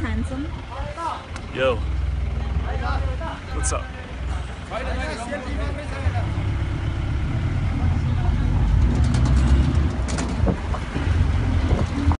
handsome. Yo. What's up?